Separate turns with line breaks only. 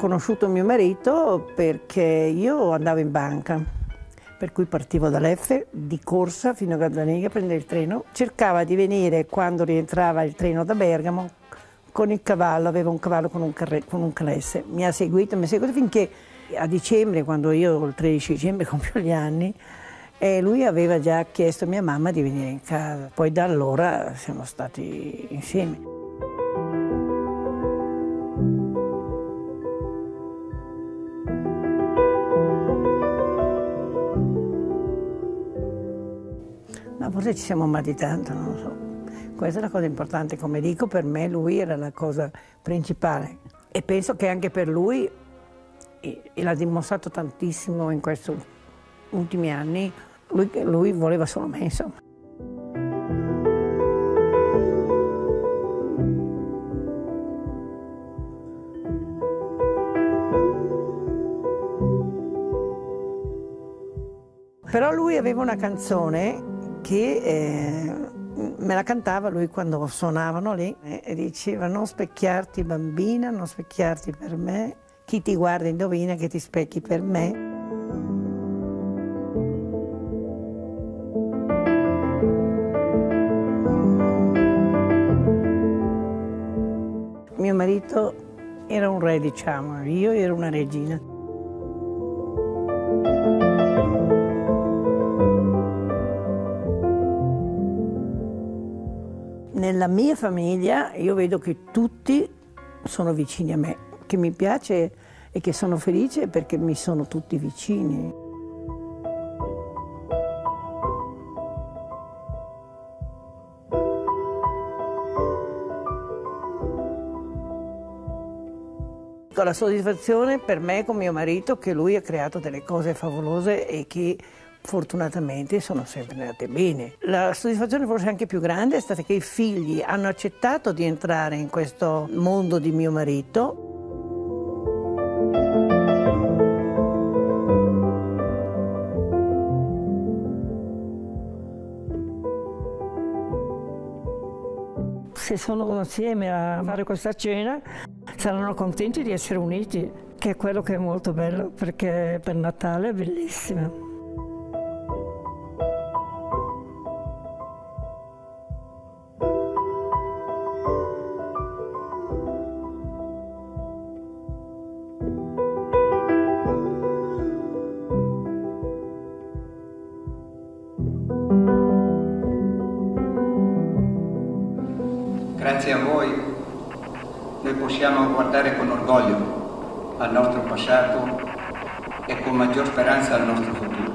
conosciuto mio marito perché io andavo in banca, per cui partivo dall'F di corsa fino a Gazzaniga a prendere il treno. Cercava di venire quando rientrava il treno da Bergamo con il cavallo, aveva un cavallo con un, carre, con un calesse. Mi ha seguito, mi ha seguito finché a dicembre, quando io il 13 dicembre compio gli anni, e lui aveva già chiesto a mia mamma di venire in casa. Poi da allora siamo stati insieme. Forse ci siamo amati tanto, non lo so. Questa è la cosa importante, come dico, per me lui era la cosa principale. E penso che anche per lui, e, l'ha dimostrato tantissimo in questi ultimi anni, lui, lui voleva solo me, insomma. Però lui aveva una canzone che eh, me la cantava lui quando suonavano lì e diceva non specchiarti bambina, non specchiarti per me, chi ti guarda indovina che ti specchi per me. Mio marito era un re, diciamo, io ero una regina. Nella mia famiglia io vedo che tutti sono vicini a me, che mi piace e che sono felice perché mi sono tutti vicini. La soddisfazione per me con mio marito che lui ha creato delle cose favolose e che fortunatamente sono sempre andate bene. La soddisfazione forse anche più grande è stata che i figli hanno accettato di entrare in questo mondo di mio marito. Se sono insieme a fare questa cena saranno contenti di essere uniti, che è quello che è molto bello perché per Natale è bellissimo.
Grazie a voi noi possiamo guardare con orgoglio al nostro passato e con maggior speranza al nostro futuro.